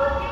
Thank you.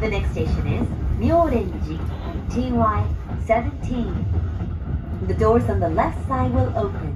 The next station is Myorenji, TY17. The doors on the left side will open.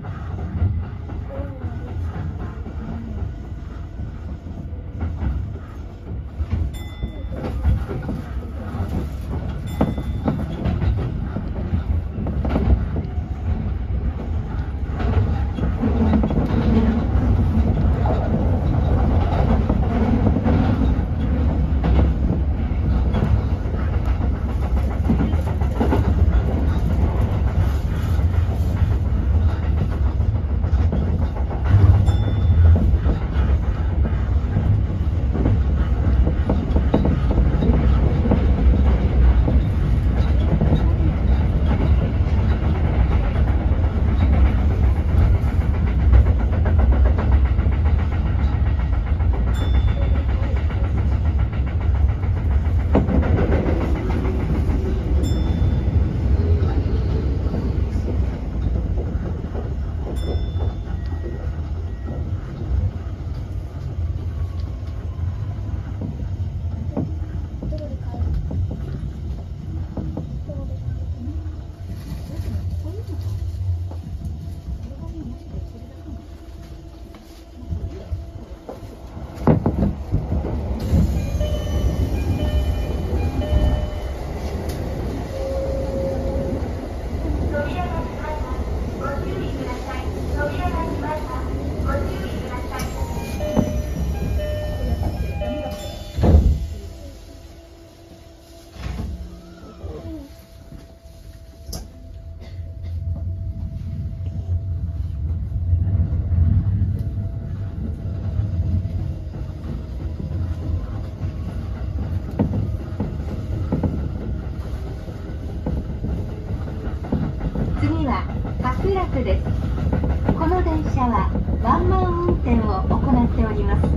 は白楽ですこの電車はワンマン運転を行っております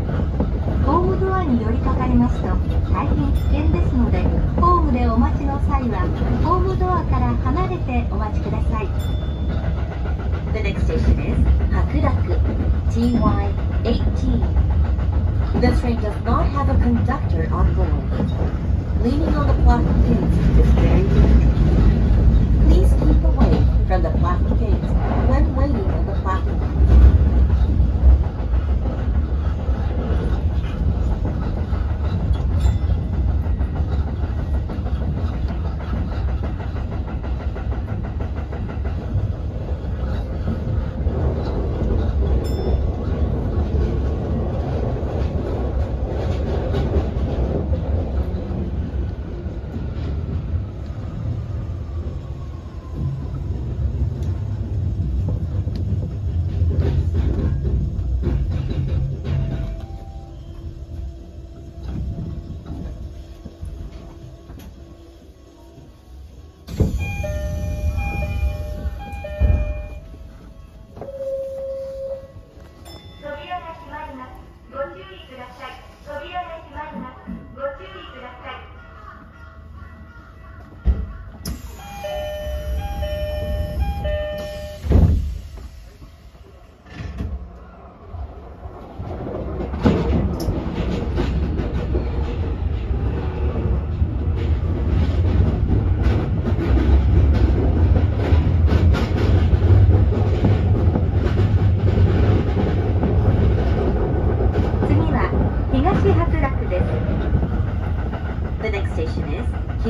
ホームドアに寄りかかりますと大変危険ですのでホームでお待ちの際はホームドアから離れてお待ちください The next station is Hakuraku, TY18. The train does not have a conductor on board. Leaning on the platform is very dangerous. cada parte block of kids. One way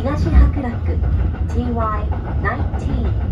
東白楽 TY19